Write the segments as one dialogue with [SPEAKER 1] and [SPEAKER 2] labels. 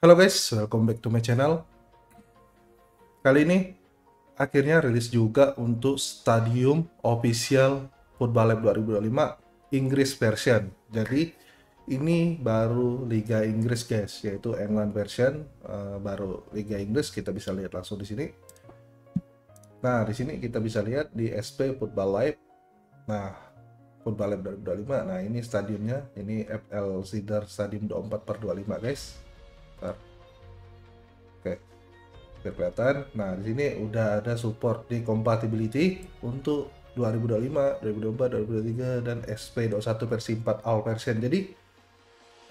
[SPEAKER 1] Halo guys, welcome back to my channel. Kali ini akhirnya rilis juga untuk Stadium Official Football Lab 2025 Inggris version. Jadi ini baru Liga Inggris guys, yaitu England version uh, baru Liga Inggris kita bisa lihat langsung di sini. Nah di sini kita bisa lihat di SP Football Lab. Nah Football Lab 2025. Nah ini stadiumnya, ini FL Cedar Stadium 24 per 25 guys. Bentar. Oke, biar kelihatan. Nah, di sini udah ada support di compatibility untuk 2025, 2024, 2023 dan SP21 versi 4 all version. Jadi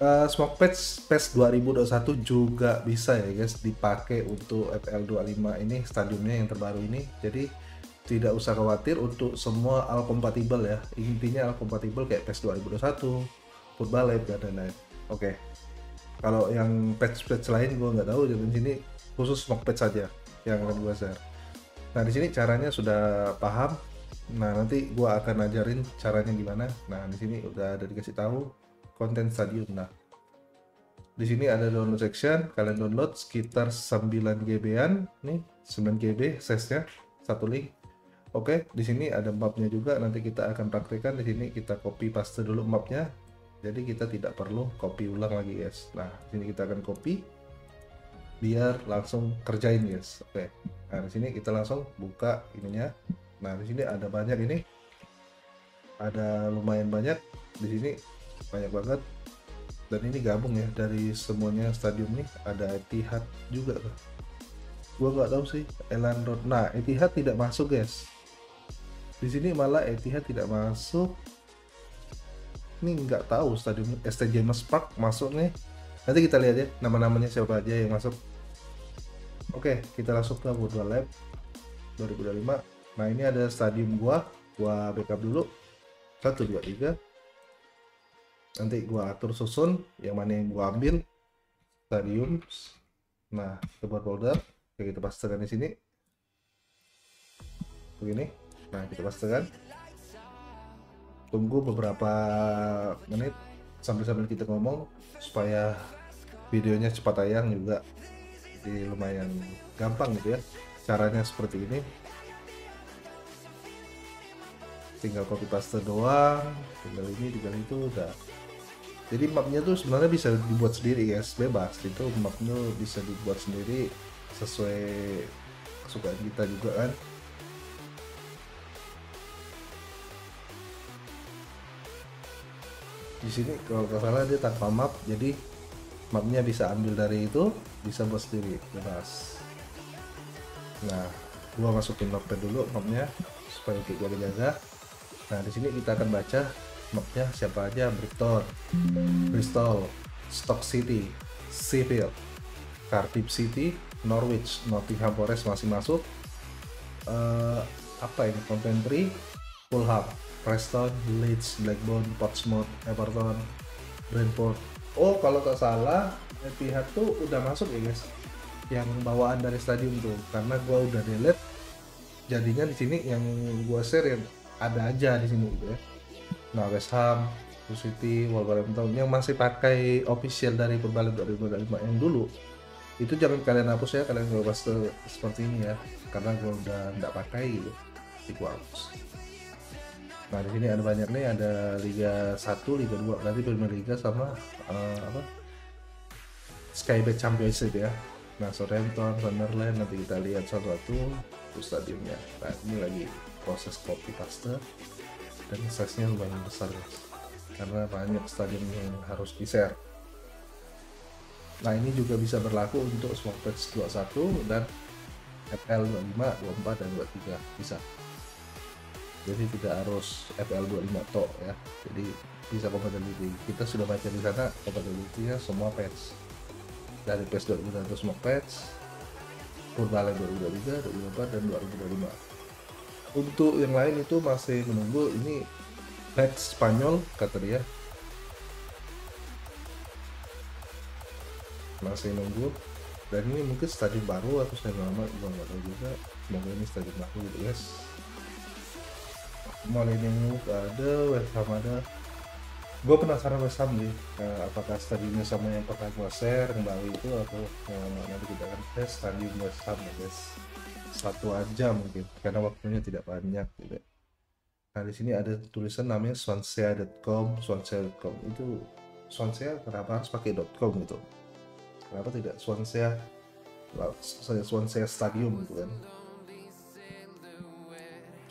[SPEAKER 1] uh, smoke patch patch 2021 juga bisa ya guys dipakai untuk FL25 ini stadiumnya yang terbaru ini. Jadi tidak usah khawatir untuk semua all compatible ya. Intinya all compatible kayak PES 2021, Football Lab dan lain-lain. Oke kalau yang patch-patch lain gue nggak tahu jadi sini khusus smoke patch saja yang akan gue share. Nah di sini caranya sudah paham. Nah nanti gue akan ajarin caranya gimana. Nah di sini udah ada dikasih tahu konten stadium nah di sini ada download section kalian download sekitar 9 GB-an nih 9 GB size-nya satu link. Oke, di sini ada mapnya juga. Nanti kita akan praktekkan. Di sini kita copy paste dulu mapnya jadi kita tidak perlu copy ulang lagi guys nah sini kita akan copy biar langsung kerjain guys oke. Nah di sini kita langsung buka ininya. Nah di sini ada banyak ini. Ada lumayan banyak. Di sini banyak banget. Dan ini gabung ya dari semuanya stadium nih ada Etihad juga tuh. Gua nggak tahu sih Elan Road. Nah Etihad tidak masuk guys. Di sini malah Etihad tidak masuk ini nggak tahu stadium ST James Park masuk nih. Nanti kita lihat ya nama-namanya siapa aja yang masuk. Oke kita langsung ke Football Lab 2025 nah ini ada stadium gua. Gua backup dulu. 1 2 3 nanti gua atur susun yang mana yang gua ambil. Stadium. Nah buat folder. Oke kita pastekan di sini. Begini. Nah kita pastekan tunggu beberapa menit sambil-sambil kita ngomong supaya videonya cepat tayang juga. Di lumayan gampang gitu ya caranya seperti ini. Tinggal copy paste doang tinggal ini tinggal itu udah. Jadi mapnya tuh sebenarnya bisa dibuat sendiri guys. Bebas. Itu mapnya bisa dibuat sendiri sesuai kesukaan kita juga kan di sini kalau nggak salah dia tanpa map jadi mapnya bisa ambil dari itu bisa buat sendiri bebas. Nah gua masukin notepad dulu mapnya supaya kita jaga nah di sini kita akan baca mapnya siapa aja Brighton Bristol Stock City Sheffield Cardiff City Norwich Nottingham Forest masih masuk. Uh, apa ini Coventry Fulham Preston, Leeds, Blackburn, Portsmouth, Everton, Brentford. Oh kalau tak salah Etihad tuh udah masuk ya guys, yang bawaan dari stadium tuh, karena gua udah delete. Jadinya di sini yang gua share yang ada aja di sini gitu ya. Nah West Ham, City, Wolverhampton yang masih pakai official dari Perbalik 2025 yang dulu itu jangan kalian hapus ya kalian paste seperti ini ya karena gua udah nggak pakai gitu jadi gua hapus Nah di sini ada banyak nih, ada Liga 1, Liga 2, nanti Premier Liga sama uh, apa? Skybet Championship ya. Nah Southampton, Sunderland nanti kita lihat satu-satu itu stadiumnya. Nah ini lagi proses copy paste dan size-nya lumayan besar guys. Karena banyak stadium yang harus di share. Nah ini juga bisa berlaku untuk Patch 21 dan FL 25, 24 dan 23 bisa jadi tidak harus FL25 to ya. Jadi bisa compatibility kita sudah baca di sana compatibility semua patch. Dari patch 2021 semua patch Purbalai 2023, 2024 dan 2025 untuk yang lain itu masih menunggu ini patch Spanyol kata dia. Masih nunggu. Dan ini mungkin stadium baru atau stadium lama juga nggak tahu juga. Semoga ini stadium baru gitu guys Molineux ada West Ham ada. Gue penasaran West Ham nih uh, apakah stadionnya sama yang pernah gue share yang baru itu atau uh, nanti kita akan tes stadion West Ham ya guys. Satu aja mungkin karena waktunya tidak banyak gitu. Nah di sini ada tulisan namanya swansea.com swansea.com itu Swansea kenapa harus pakai .com gitu? Kenapa tidak Swansea saya Swansea Stadium gitu kan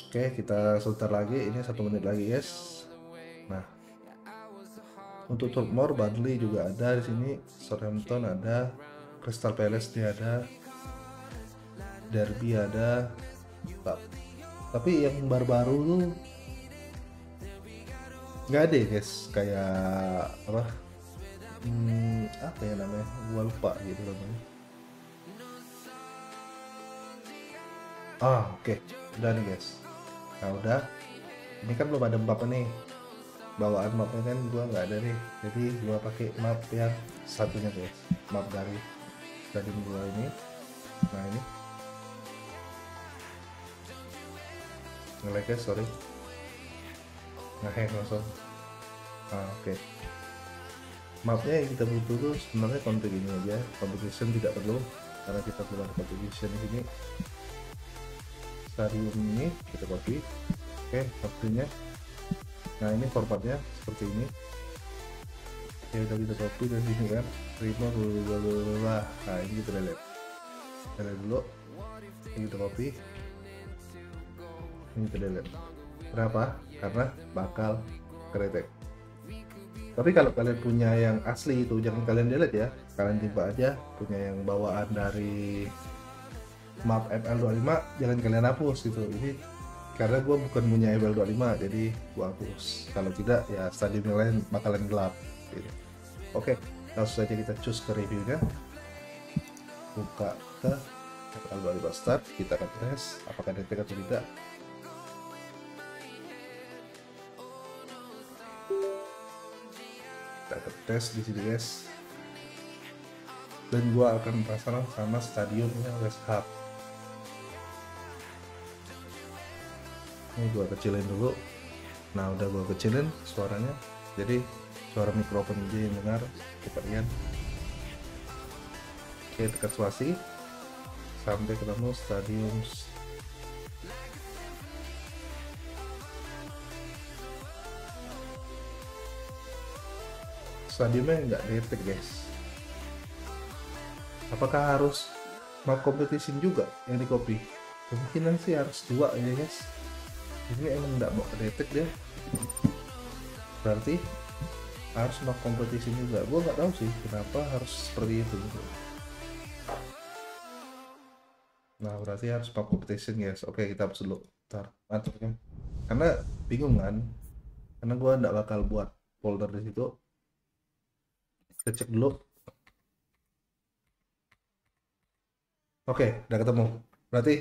[SPEAKER 1] oke kita sebentar lagi ini satu menit lagi yes. Nah untuk Tottenham Burnley juga ada di sini Southampton ada Crystal Palace dia ada Derby ada. Tapi yang baru-baru tuh nggak ada guys. Kayak apa? Hmm, apa ya namanya? Gua lupa gitu namanya. Ah oke. Okay. udah nih guys nah udah. Ini kan belum ada map nih. Bawaan mapnya kan gua nggak ada nih. Jadi gua pakai map yang satunya guys map dari dari gua ini. Nah ini. Ngelag guys sorry. Ngehang langsung. Ah, oke. Okay. mapnya yang kita butuh tuh sebenarnya konflik ini aja. Competition tidak perlu karena kita perlu competition di sini stadium ini kita copy oke waktunya. Nah ini formatnya seperti ini. Ya udah kita copy dari sini kan? Remote bla nah ini kita delete delete dulu. Ini kita copy. Ini kita delete kenapa? Karena bakal kretek. Tapi kalau kalian punya yang asli itu jangan kalian delete ya. Kalian timpa aja. Punya yang bawaan dari map ML25 jangan kalian hapus gitu. Ini karena gue bukan punya ML25 jadi gue hapus. Kalau tidak ya stadium yang lain bakalan gelap gitu. oke langsung saja kita choose ke reviewnya. Buka ke ML25 start kita akan tes apakah detect atau tidak. Kita tes di sini guys. Dan gua akan penasaran sama stadionnya West Ham ini gua kecilin dulu. Nah udah gua kecilin suaranya. Jadi suara mikrofon aja yang dengar. Kalian oke tekan suasi sampai ketemu stadium stadiumnya nggak detect guys. Apakah harus map competition juga yang di copy kemungkinan sih harus dua ya guys ini emang nggak mau detect dia. Berarti harus map competition juga. Gue nggak tahu sih kenapa harus seperti itu nah berarti harus map competition guys. Oke kita dulu. Ntar aturnya karena bingung kan? Karena gue nggak bakal buat folder di situ. Kita cek dulu. Oke udah ketemu. Berarti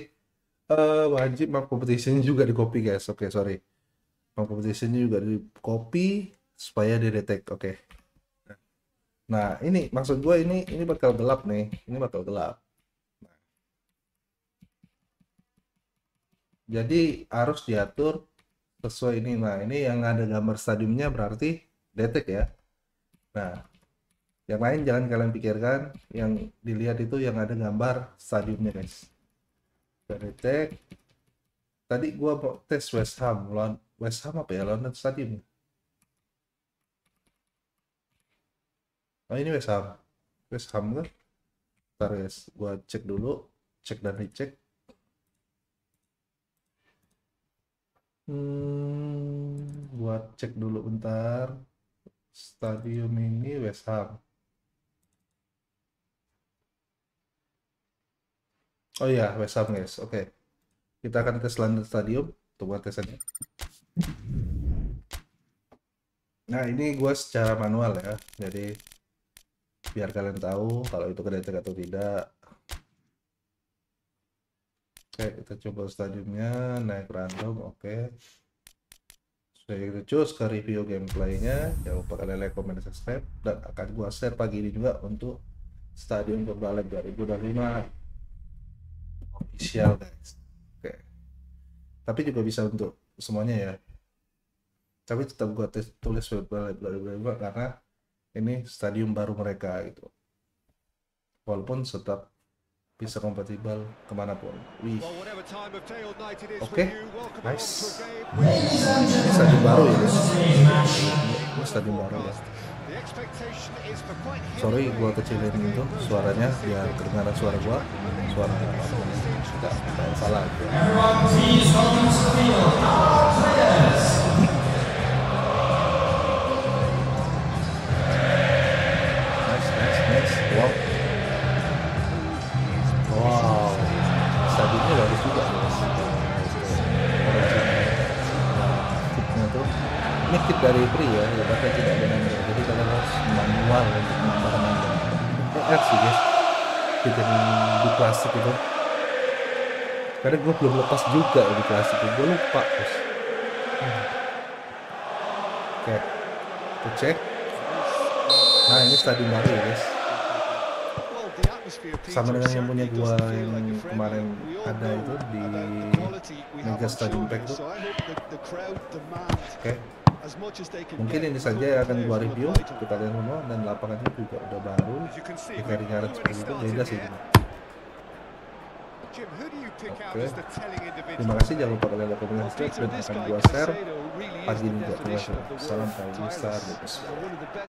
[SPEAKER 1] uh, wajib map competition juga di copy guys. Oke sorry. Map competition juga di copy supaya di detect oke. Nah ini maksud gue ini ini bakal gelap nih. Ini bakal gelap. Jadi harus diatur sesuai ini. Nah ini yang ada gambar stadiumnya berarti detect ya. Nah yang lain jangan kalian pikirkan. Yang dilihat itu yang ada gambar stadiumnya guys dari tag tadi gua mau tes West Ham. Lawan West Ham apa ya? London Stadium oh ini West Ham. West Ham kan? Ntar guys gua cek dulu. Cek dan dicek hmm, buat cek dulu bentar. Stadium ini West Ham Oh iya, West Ham guys. Oke. Okay. Kita akan tes London Stadium buat tesannya. Nah, ini gue secara manual ya. Jadi biar kalian tahu kalau itu kedetek atau tidak. Oke, kita coba stadiumnya naik random. Oke. Sudah kita choose ke review gameplaynya. Jangan lupa kalian like, comment, subscribe. Dan akan gue share pagi ini juga untuk Stadium Pembalap 2025 official guys. Oke. Tapi juga bisa untuk semuanya ya. Tapi tetap gua tes- tulis Ballet 2025 karena ini stadium baru mereka gitu. Walaupun tetap bisa kompatibel
[SPEAKER 2] ke mana pun wih.
[SPEAKER 1] Oke,
[SPEAKER 2] welcome
[SPEAKER 1] nice. ini stadium baru ya. Guys ini stadium baru ya Sorry gua kecilin itu suaranya biar kedengaran suara gua suara tidak salah. Gitu. PR sih guys. Kit yang di plastik itu. Karena gue belum lepas juga di plastik gue lupa Hmm. oke kita cek. Nah ini stadion baru ya guys. Sama dengan yang punya gua yang kemarin ada itu di Mega Stadium Pack tuh. oke.
[SPEAKER 2] as
[SPEAKER 1] mungkin ini saja yang akan gua review kita lihat semua dan lapangannya juga udah baru
[SPEAKER 2] already
[SPEAKER 1] seperti itu beda sih ini. Oke. terima kasih jangan lupa kalian
[SPEAKER 2] Well,
[SPEAKER 1] subscribe dan akan gua share pagi ini buat
[SPEAKER 2] definition
[SPEAKER 1] kalian
[SPEAKER 2] of